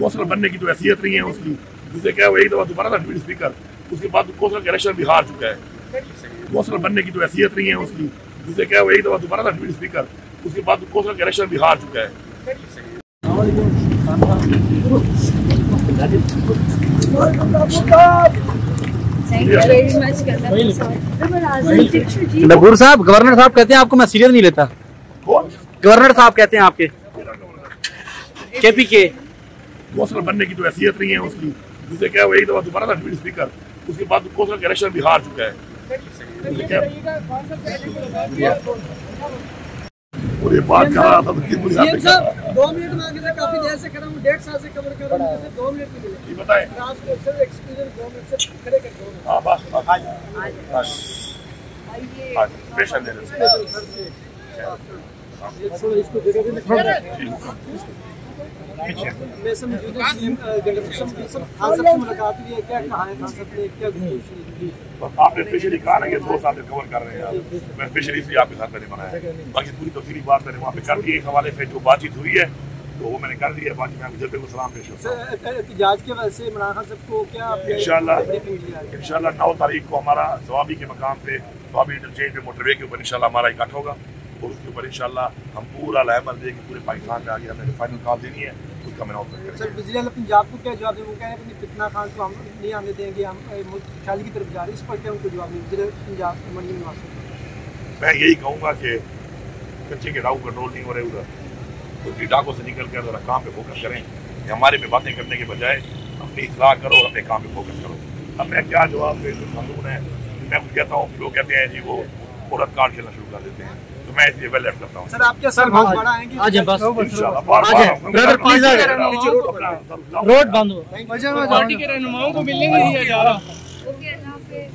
Councillor बनने की तो हैसियत नहीं है उसकी जिसे क्या वो एक दफ़ा दोबारा था डिप्टी स्पीकर। उसके बाद कौंसलर का इलेक्शन भी हार चुका है। कौंसलर बनने की तो हैसियत नहीं है उसकी जिसे क्या वो एक दफ़ा दोबारा था डिप्टी स्पीकर। उसके बाद कौंसलर का इलेक्शन भी हार चुका है. नगूर साहब गवर्नर साहब कहते हैं आपको मैं सीरियस नहीं लेता। गवर्नर साहब कहते हैं आपके। केपी के कौंसलर बनने की तो हैसियत नहीं है उसकी जिसे क्या वो एक दफ़ा दोबारा था डिप्टी स्पीकर उसके बाद कौंसलर का इलेक्शन भी हार चुका है। और ये बात कर रहा था तो था। दो मिनट मांगे थे काफ़ी देर से कर रहा हूँ डेढ़ साल से कवर कर रहा हूँ दो मिनट मिले। ये बताएँ। आपको दो मिनट से खड़े कर दो हाँ। बस। हाँ प्रेशर दे रहे इसको सबसे मुलाकात हुई है क्या कहा है? क्या तो आपने स्पेशली कहा ना कि दो साल कवर कर रहे हैं मैं स्पेशली इसलिए आपके साथ मैंने बनाया बाकी पूरी तफसीली बात मैंने वहाँ पे कर दी है इस हवाले से जो बातचीत हुई है तो वो मैंने कर दी है। बाकी मैं आपके को सलाम पेश एहतजाज के वजह से इमरान खान क्या इंशाल्लाह नौ तारीख को हमारा स्वाबी के मकाम पे स्वाबी इंटरचेंज पे मोटरवे के ऊपर इंशाल्लाह हमारा इकट्ठ होगा। और उसके ऊपर इंशाल्लाह हम पूरा लहमल दे कि पूरे पाकिस्तान में आगे हमें फाइनल कॉल देनी है उसका मैंने ऑफ़र करेंगे। सर वजी अला पंजाब को क्या जवाब दें वो कह रहे हैं कि फितना खान को हम नहीं आने देंगे हम मुल्क की तरफ़ जा रहे हैं। इस पर क्या उनको जवाब दें वजी पंजाब मरियम नवाज़। मैं यही कहूँगा कि कच्चे के डाकू कंट्रोल नहीं हो रहे उधर। तो डाकों से निकल कर जरा काम पे फोकस करें। कि हमारे पे बातें करने के बजाय अपनी इतलाह करो और अपने काम पे फोकस करो। अब मैं क्या जवाब दे जो कानून है? मैं कुछ कहता हूँ लोग कहते हैं जी वो औरत कार्ड खेलना शुरू कर देते हैं। तो मैं इसलिए वेल लेफ़्ट करता हूँ। सर आपके सर बहुत बड़ा आएँगे आ जाए बस। इंशाल्लाह आ जाए ब्रदर प्लीज़ आ जाए रोड बंद हो पार्टी के रहनुमाओं को मिलने नहीं दिया जा रहा ओके, अल्लाह हाफिज।